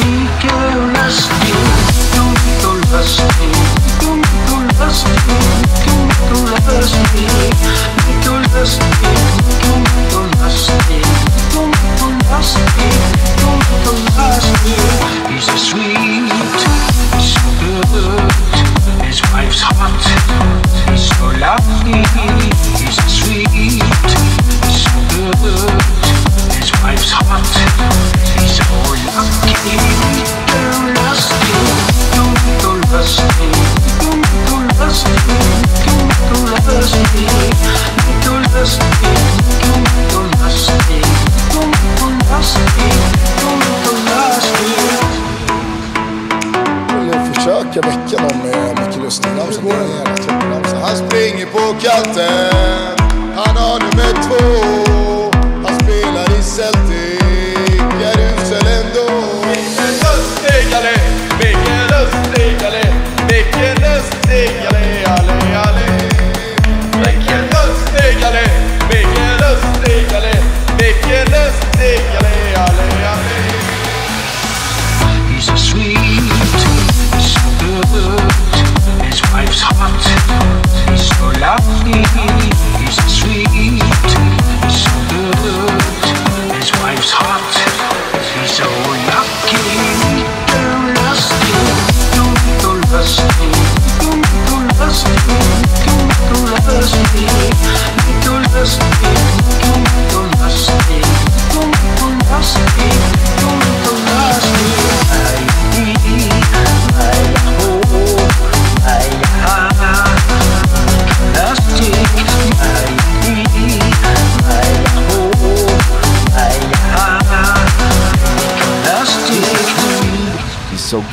me, you last me, you. försöker väcka dem med mycket lustprogram som. Han springer på katten so lucky to lose you, you.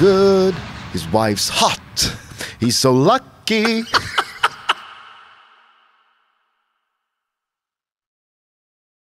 good. His wife's hot. He's so lucky.